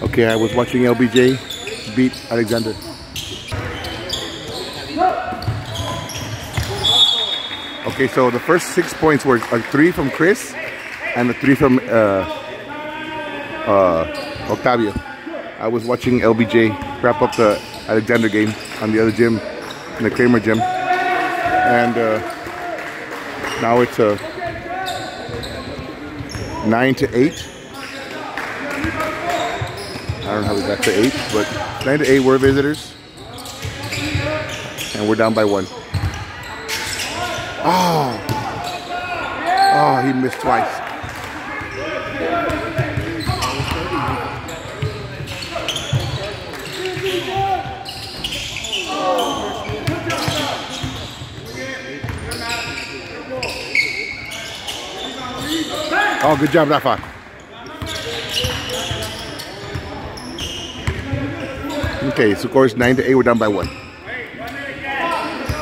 Okay, I was watching LBJ beat Alexander. Okay, so the first six points were a three from Chris and a three from uh, uh, Octavio. I was watching LBJ wrap up the Alexander game on the other gym, in the Kramer gym. And uh, now it's a 9 to 8 don't know how we got to eight, but nine to eight, we're visitors. And we're down by one. Oh! Oh, he missed twice. Oh, good job, Rafa. Okay, so course, 9 to 8, we're down by 1.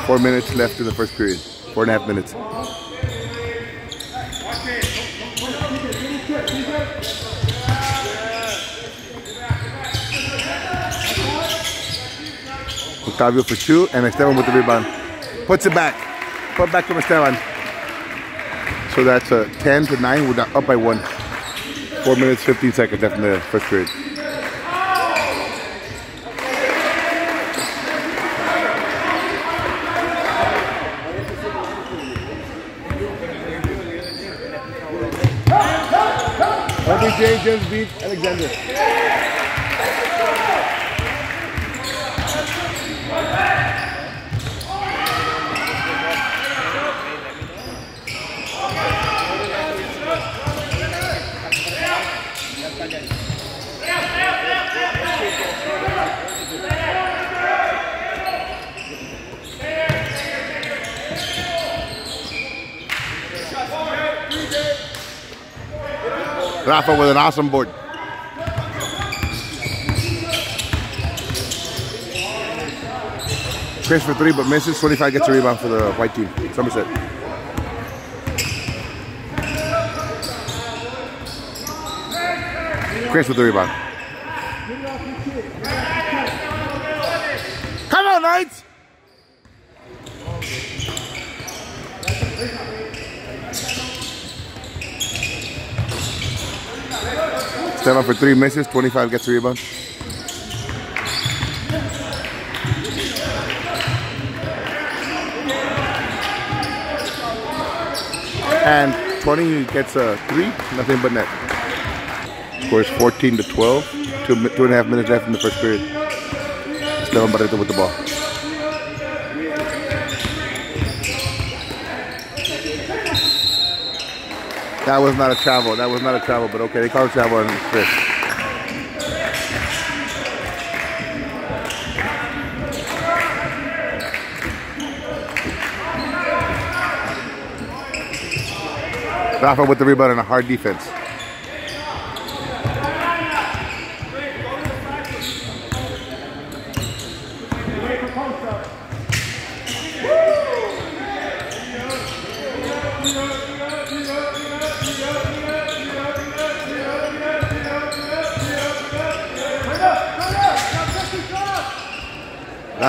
Four minutes left in the first period. Four and a half minutes. Octavio for two, and Esteban with the rebound. Puts it back. Put back to Esteban. So that's a 10 to 9. We're up by one. Four minutes, 15 seconds left in the first period. Just beat Alexander. Rafa with an awesome board. Chris for three, but misses. 25 gets a rebound for the white team. Somerset. Chris with the rebound. Come on, Knights! Seven for three misses, 25 gets a rebound. And 20 gets a three, nothing but net. Scores 14 to 12, two, two and a half minutes left in the first period. Esteban Barreto with the ball. That was not a travel. That was not a travel, but okay, they call it travel on Chris. Rafa with the rebound and a hard defense.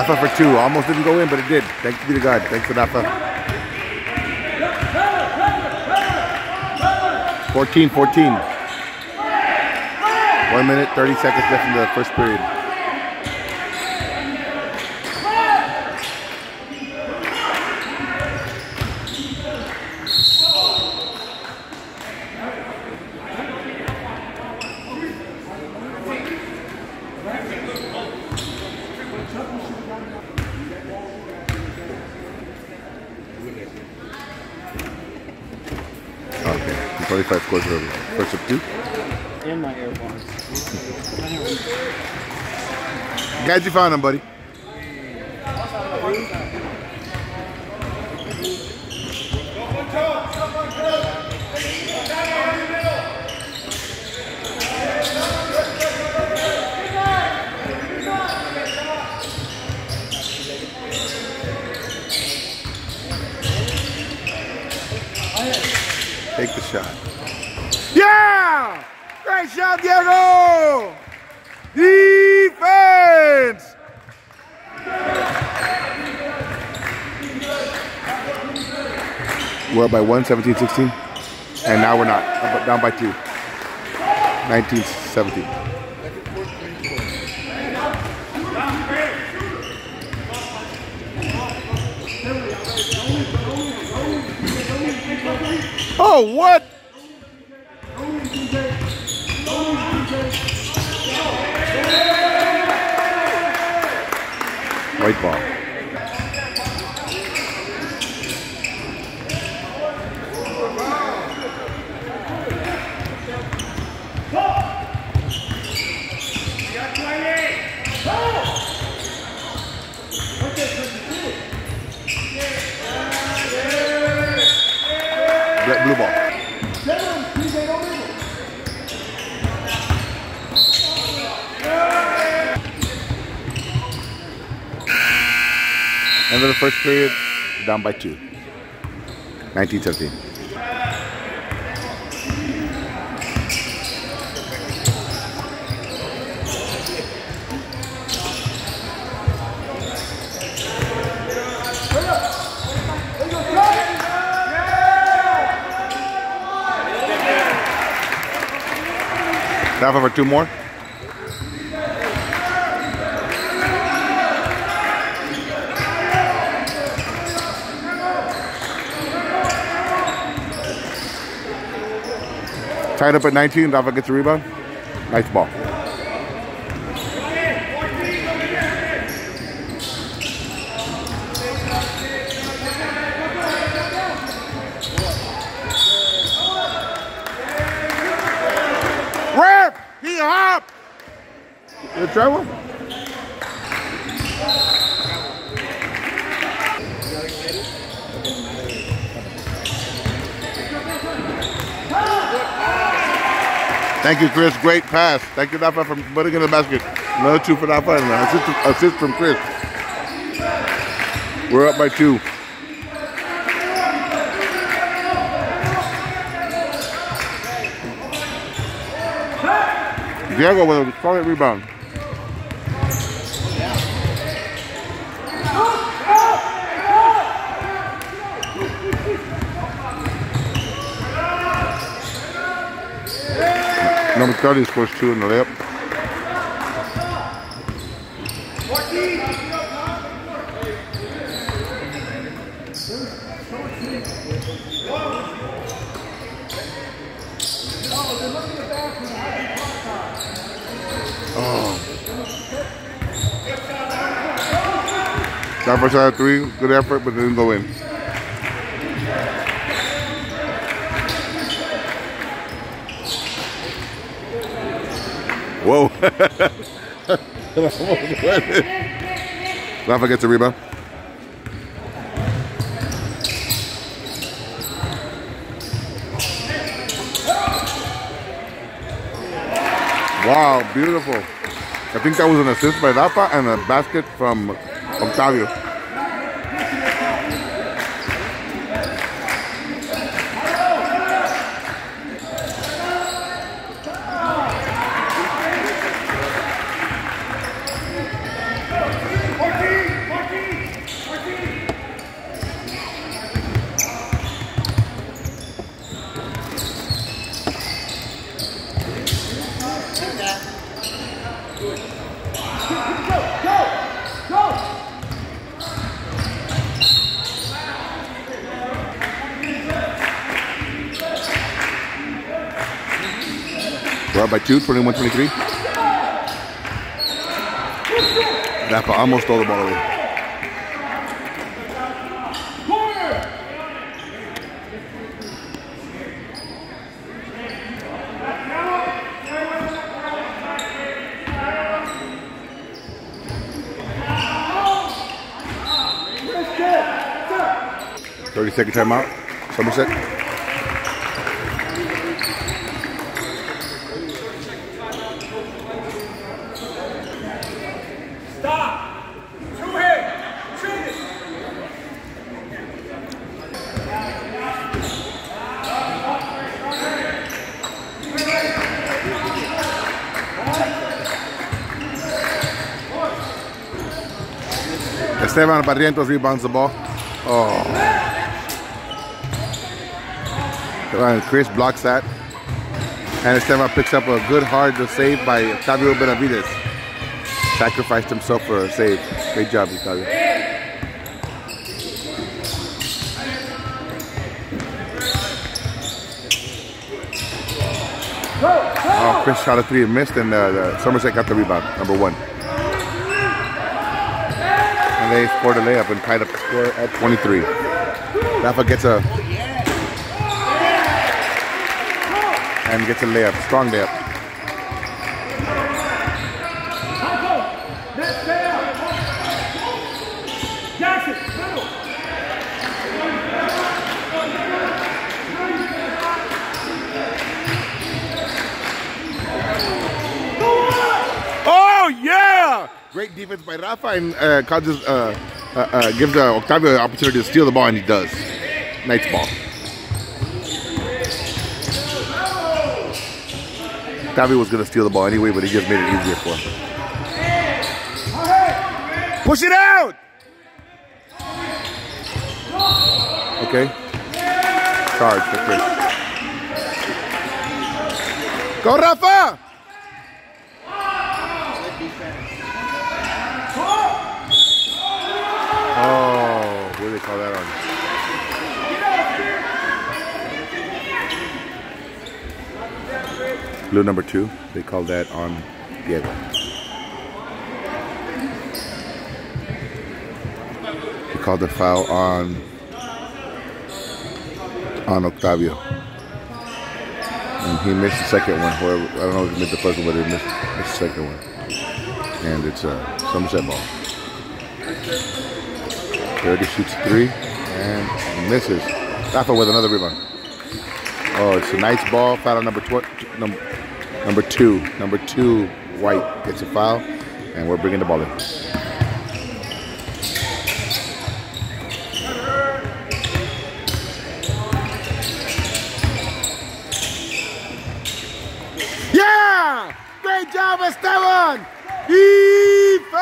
For two. Almost didn't go in, but it did. Thanks be to God. Thanks for Rafa. 14 14. One minute, 30 seconds left in the first period. Okay, 25 scores for first of two. In my AirPods. Glad you find him, buddy. Take the shot. Yeah! Great shot, Diego! We're up by one, 17, 16. And now we're not. Down by two. 19, 17. Oh, what? White ball. Blue ball. End of the first period, down by two. 1917. Half over two more. Tied up at 19. Rafa gets a rebound. Nice ball. He hopped! You trouble? Thank you, Chris. Great pass. Thank you, Rafa, for putting in the basket. Another two for and assist, assist from Chris. We're up by two. Diego with a solid rebound. Number 30 scores two in the layup. Rafa shot a three, good effort, but didn't go in. Whoa. Rafa gets a rebound. Wow, beautiful. I think that was an assist by Rafa and a basket from Octavio. By two, 21 23. Rafa almost stole the ball away. Thirty second timeout. Somerset. Esteban Barrientos rebounds the ball. Oh. Uh, Chris blocks that. And Esteban picks up a good hard save by Octavio Benavides. Sacrificed himself for a save. Great job, Octavio. Oh, Chris shot a three and missed, and uh, Somerset got the rebound, number one. They scored a layup and tied up the score at 23. Rafa gets a and gets a layup, strong layup. Next down. Jackson, middle. Oh yeah! Great defense by Rafa and uh, causes uh, uh, uh, gives Octavio the opportunity to steal the ball, and he does. Nice ball. Octavio was gonna steal the ball anyway, but he just made it easier for him. Push it out! Okay. Charge Chris. Go Rafa! Oh, what do they call that on? Blue number two, they call that on Diego. He called the foul on on Octavio. And he missed the second one. Whoever, I don't know if he missed the first one, but he missed, missed the second one. And it's a Somerset ball. 30 shoots three and misses. Rafa with another rebound. Oh, it's a nice ball. Foul number tw- number number two. Number two, White gets a foul, and we're bringing the ball in. Yeah! Great job, Esteban! Defense!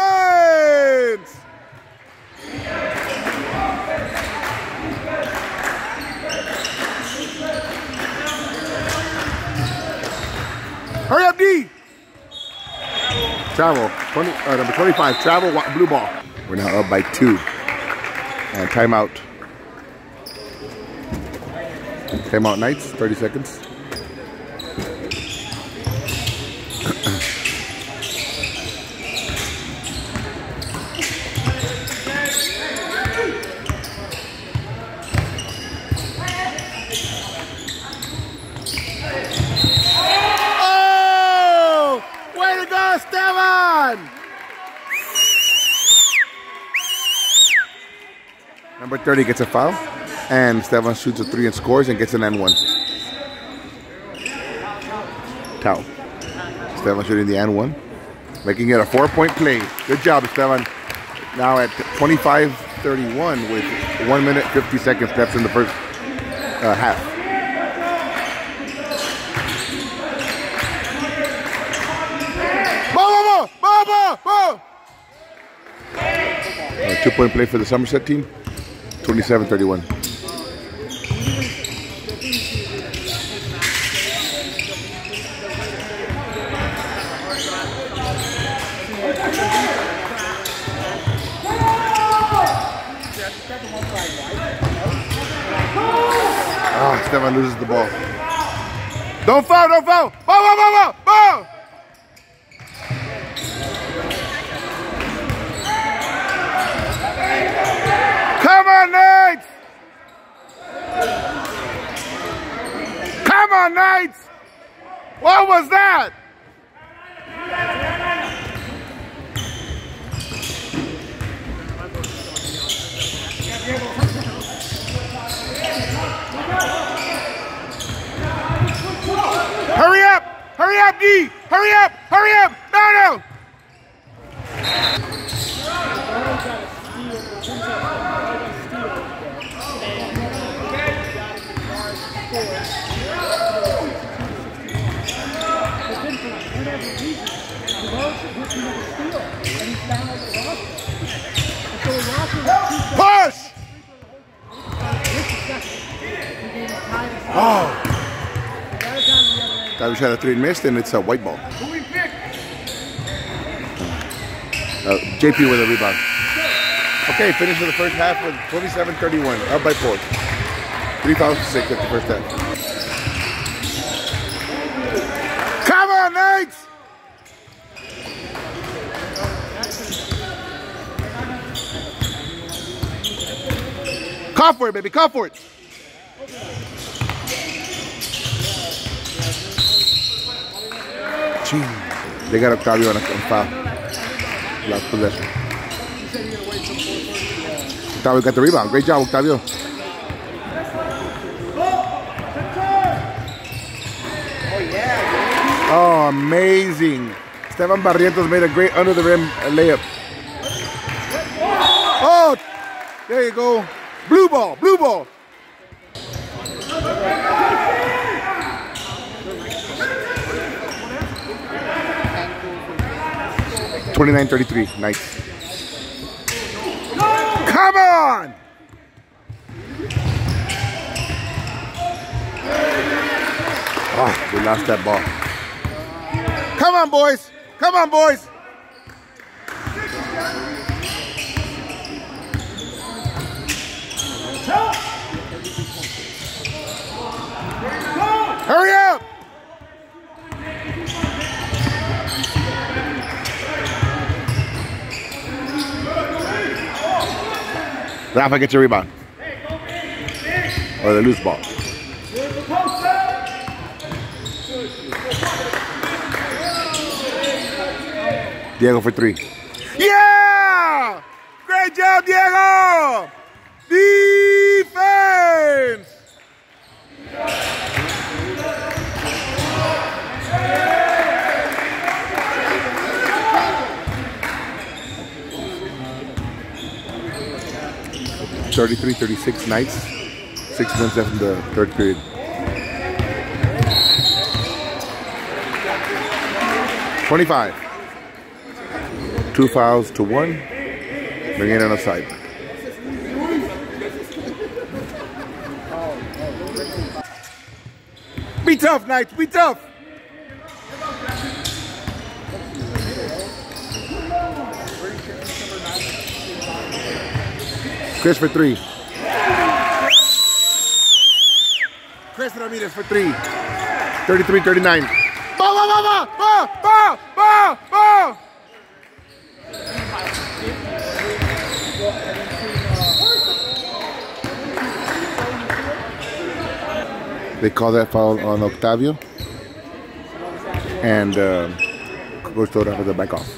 Hurry up, D! Travel, 20, uh, number 25, travel, blue ball. We're now up by two. And timeout. Timeout Knights, 30 seconds. Oh! Way to go, Esteban! Number 30 gets a foul, and Esteban shoots a three and scores and gets an N1. Towel. Esteban shooting the N1, making it a four-point play. Good job, Esteban. Now at 25-31 with 1 minute 50 seconds left in the first uh, half. Two-point play for the Somerset team. 27-31. Ah, Stefan loses the ball. Don't foul, don't foul. Ball, ball, ball, ball, ball. Come on, Knights! Come on, Knights! What was that? Hurry up! Hurry up, D! Hurry up! Hurry up! No, no! Push! Oh. Octavio had a three and missed, and it's a white ball. Uh, JP with a rebound. Okay, finish of the first half with 27-31, up by four. Three fouls to six at the first half. Come on, Knights! Call for it, baby. Call for it. They got Octavio on, a, on foul. Last possession. Octavio got the rebound. Great job, Octavio. Oh, amazing. Esteban Barrientos made a great under the rim layup. Oh, there you go. Blue ball, blue ball. Twenty-nine thirty-three. Nice. Come on! Oh, we lost that ball. Come on, boys. Come on, boys. Hurry up! Rafa gets a rebound. Or the loose ball. Diego for three. Yeah! Great job, Diego! Diego! 33 36 Knights, six minutes left in the third period. Twenty-five. Two fouls to one. Bring it on the side. Be tough, Knights. Be tough. Chris for three. Chris Ramirez for three. 33-39. Ball, ball, ball, ball, ball, ball, ball. They call that foul on Octavio. And uh, Coach Toda has a back off.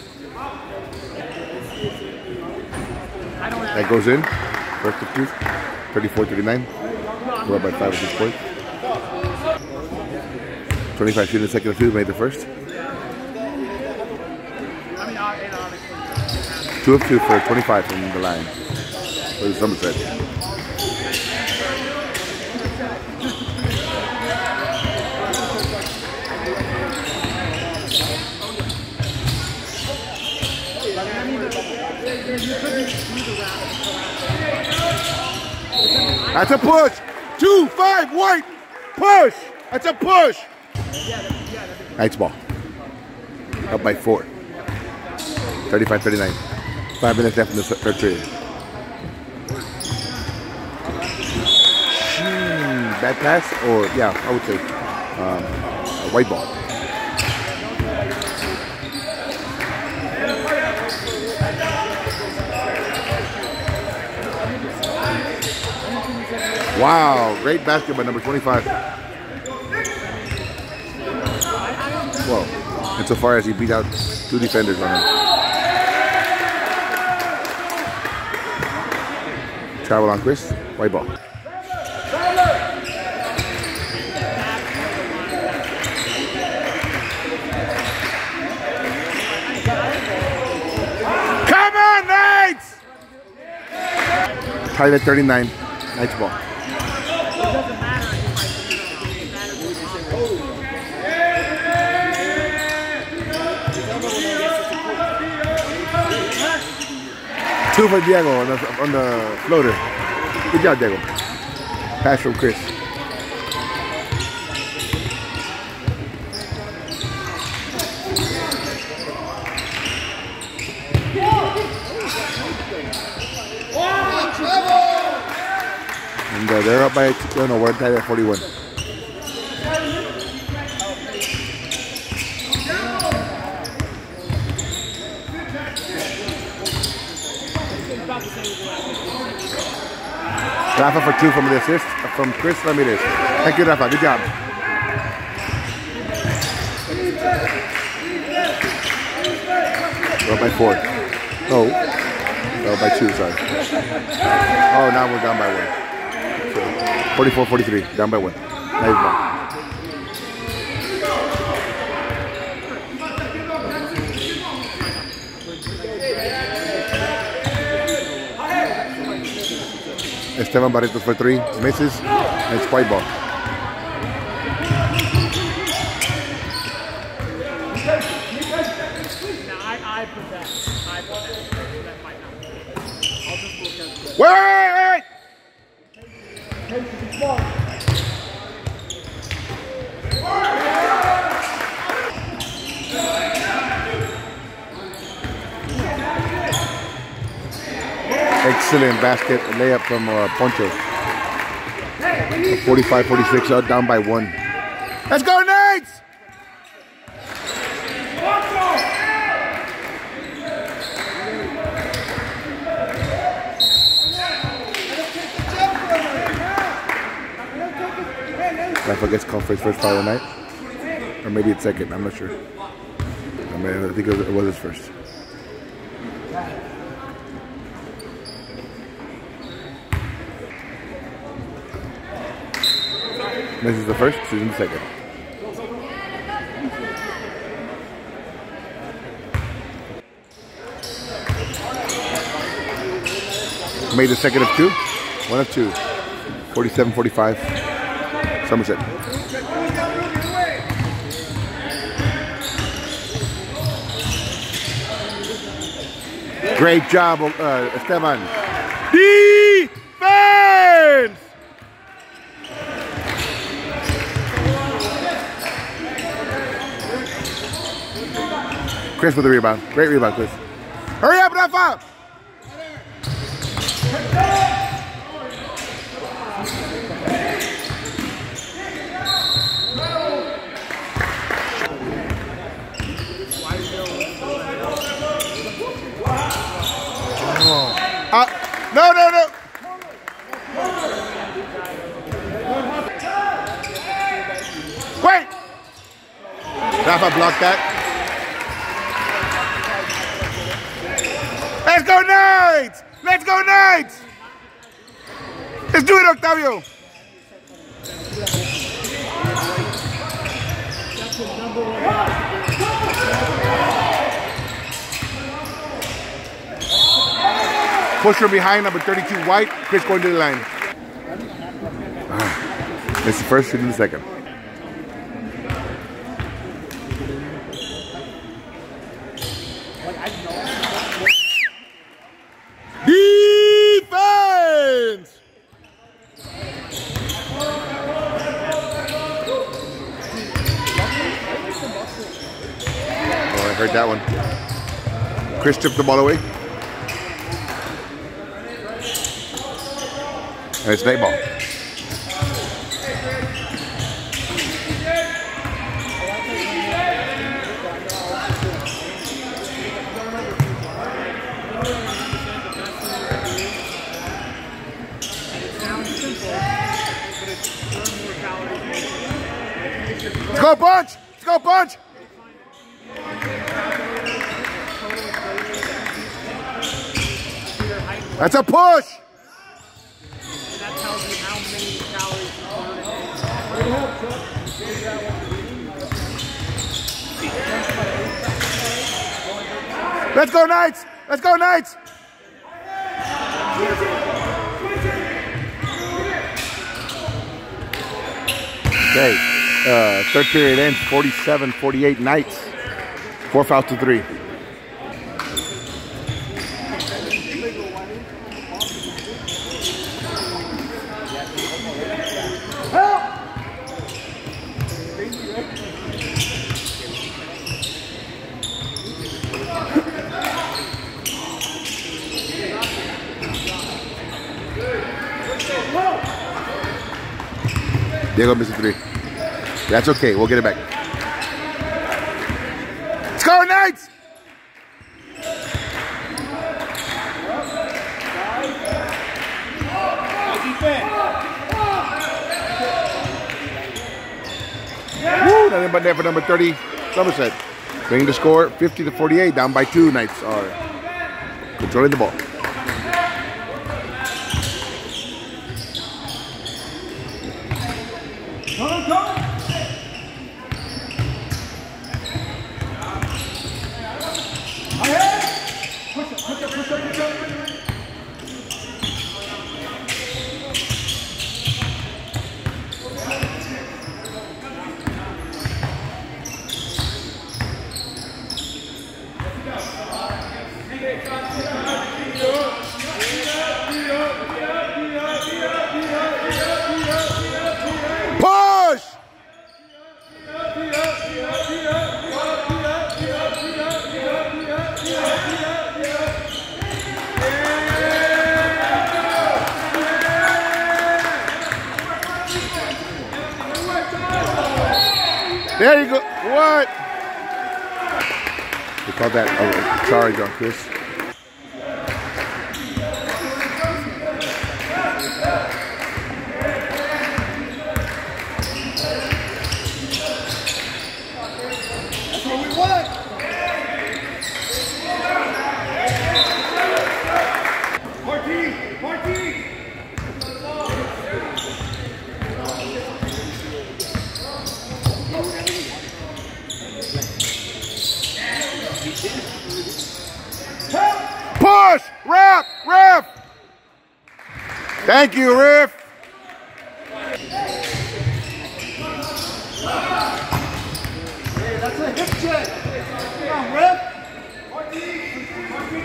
That goes in. To 34-39. We're up by five at this point. 25 shooting the second two made the first. Two of two for 25 from the line. For the Somerset. That's a push. Two, five, white. Push. That's a push. Nice ball. Up by four. 35-39. Five minutes left in the third period. Hmm, bad pass or yeah, I would say um, a white ball. Wow, great basket by number 25. Well, insofar as he beat out two defenders on him. Travel on Chris, white ball. At 39. Knights ball. Two for Diego on the, on the floater. Good job, Diego. Pass from Chris. And uh, they're up by, I don't know, we're tied at 41. Rafa for two from the assist from Chris Ramirez. Thank you, Rafa. Good job. We're by four. No. No, by two, sorry. Oh, now we're down by one. So, 44 43, down by one. Nice ball. Esteban Barrientos for three, misses, and it's white ball. Now, I, I put that. I put that. That might not be. I'll just look at the. Wait, wait, wait, wait! Excellent basket layup from uh, Poncho. 45-46, out down by one. Let's go, Knights! Rafa gets called for his first foul of the night. Or maybe it's second, I'm not sure. I, mean, I think it was, it was his first. This is the first, is the second. Made the second of two. One of two. 47 45. Somerset. Great job, uh, Esteban. Defense! Chris with the rebound. Great rebound, Chris. Hurry up, Rafa! Uh, no, no, no. Wait. Rafa blocked that. Let's go Knights! Let's go Knights! Let's do it, Octavio. Push from behind, number 32, White. Chris going to the line. Ah, It's the first, shoot in the second. Defense! Oh, I heard that one. Ball away. And it's night ball. Let's go punch! Let's go punch! That's a push! Let's go Knights! Let's go Knights! Okay, uh, third period ends 47-48 Knights. Four fouls to three. Diego missed a three. That's okay. We'll get it back. Score Knights! Woo! Nothing but net for number 30, Somerset. Bringing the score 50 to 48, down by two. Knights are controlling the ball. There you go. What? We call that a charge on Chris. That's what we want. Martin, Martin. Push! Ref! Ref! Thank you, Ref. That's a hip check. Come on. Martin, Martin.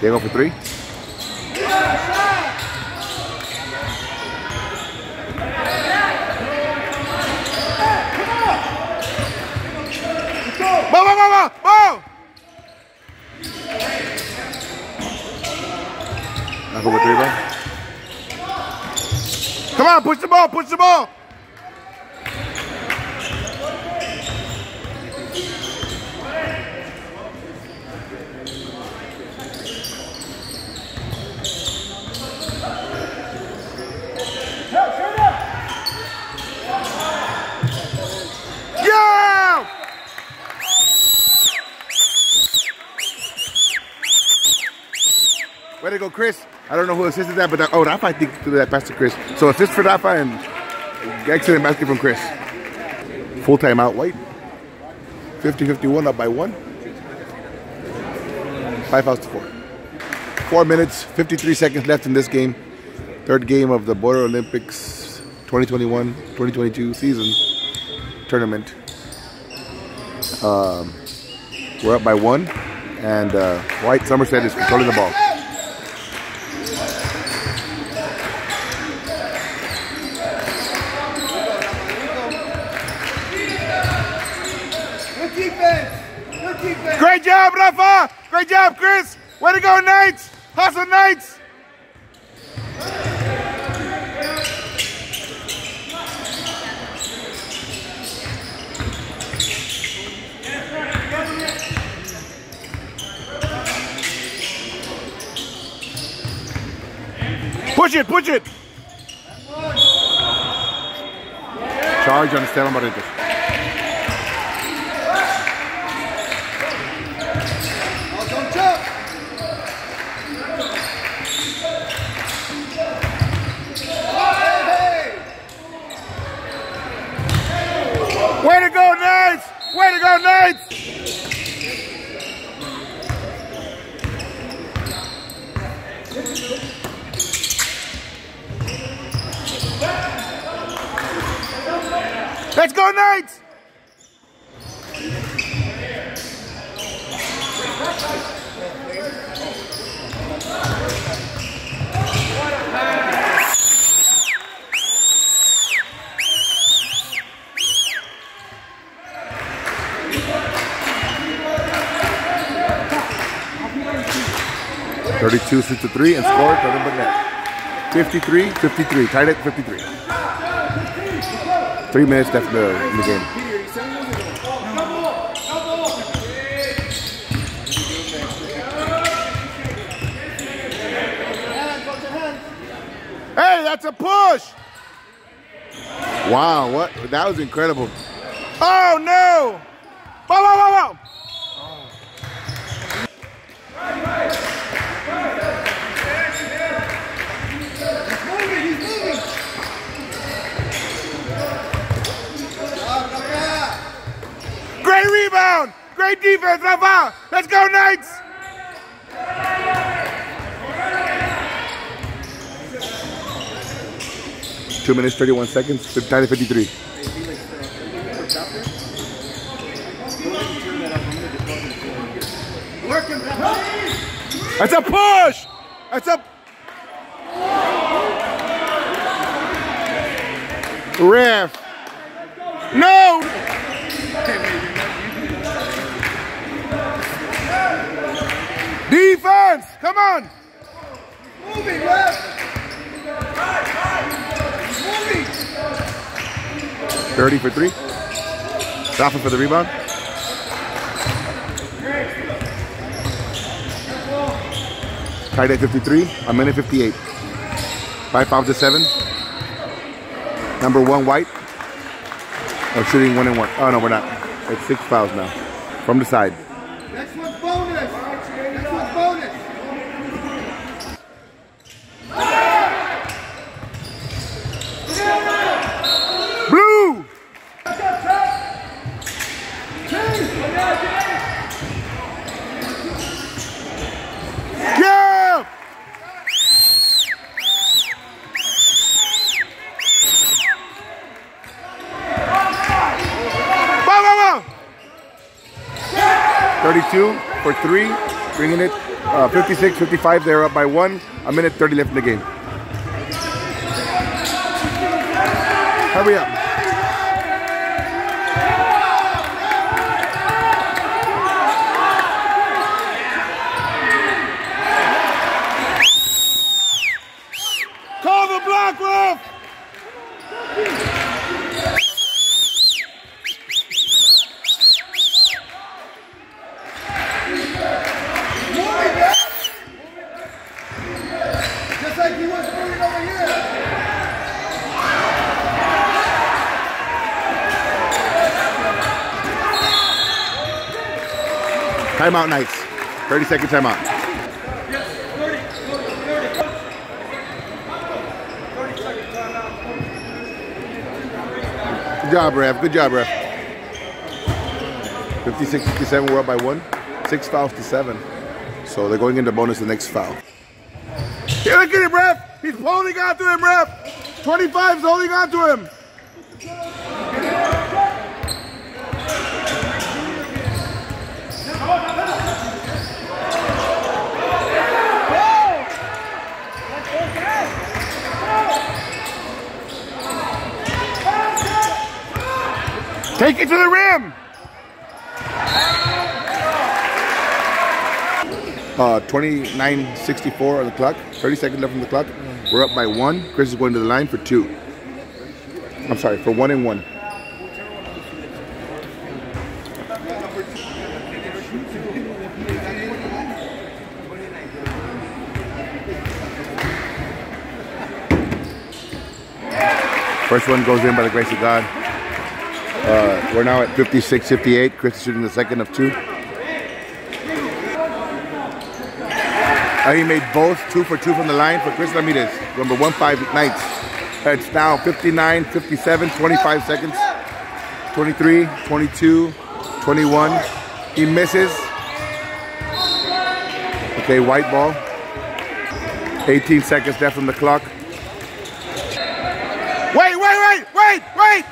Diego for three. Come on, push the ball, push the ball. Help, turn up. Yeah! Way to go, Chris. I don't know who assisted that, but that, oh, Rafa, I think, threw that pass to Chris. So assist for Rafa and excellent basket from Chris. Full timeout, White. 50-51 up by one. Five fouls to four. Four minutes, 53 seconds left in this game. Third game of the Border Olympics 2021-2022 season tournament. Um, we're up by one, and uh, White Somerset is controlling the ball. Good defense. Good defense. Great job, Rafa! Great job, Chris! Way to go, Knights! Hustle, Knights! Push it, push it! Charge on Esteban Barrientos. Let's go, Knights! Thirty-two and score. Kevin Burnett. 53-53, tied at 53. Three minutes left in the, in the game. Hey, that's a push! Wow, what? That was incredible. Oh no! Whoa, whoa, whoa, whoa! Moving, he's moving. Great rebound! Great Let's go, Knights! Two minutes, 31 seconds, 59 to 53. Working, That's a push! That's a... Ref. No! Defense! Come on! moving, left. Moving. 30 for three. Rafa for the rebound. Tied at 53, a minute 58. Five fouls to seven. Number one, White. Oh, shooting one and one. Oh, no, we're not. It's six fouls now. From the side. Next one's bonus. Next one's bonus. Blue! Yeah! Wow, wow, wow! 32 for three, bringing it uh, 56, 55. They're up by one. A minute 30 left in the game. Hurry up. Call the block, ref! Moving, left. Just like he was moving over here. Timeout Knights. 30 second timeout. Good job, ref. Good job, ref. 56 57, we're up by one. Six fouls to seven. So they're going into bonus the next foul. Yeah, look at him, ref. He's holding on to him, ref. 25 is holding on to him. Take it to the rim. Uh, 29.64 on the clock. 30 seconds left on the clock. We're up by one. Chris is going to the line for two. I'm sorry, for one and one. First one goes in by the grace of God. We're now at 56 58. Chris is shooting the second of two. Uh, he made both two for two from the line for Chris Ramirez, number one five Knights. It's now 59 57, 25 seconds. 23, 22, 21. He misses. Okay, white ball. 18 seconds left on the clock. Wait, wait, wait, wait, wait!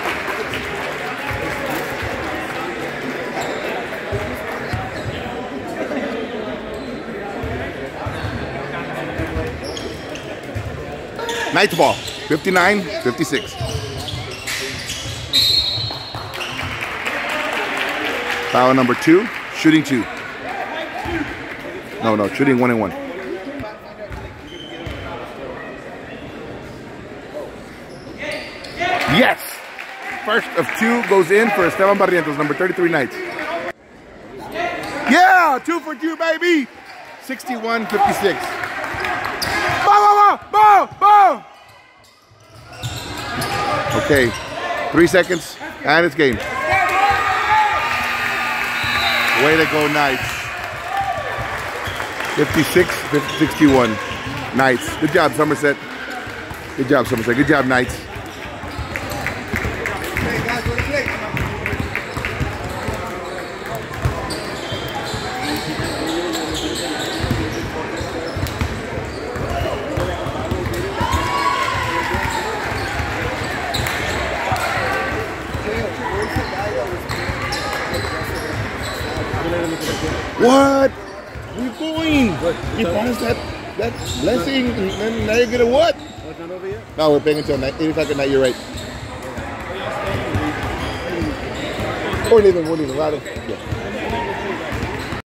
Knights ball, 59 56. Foul number two, shooting two. No, no, shooting one and one. Yes! First of two goes in for Esteban Barrientos, number 33 Knights. Yeah! Two for two, baby! 61 56. Bow, bow, bow, bow, Okay, three seconds, and it's game. Way to go, Knights. 56, 61. Knights. Good job, Somerset. Good job, Somerset. Good job, Knights. Hey, guys, what do you think? What? What are you doing? You passed that, that you're gonna what? Oh, not over yet? No, we're paying until night, 8 o'clock at night, you're right. We're leaving, right? Yeah.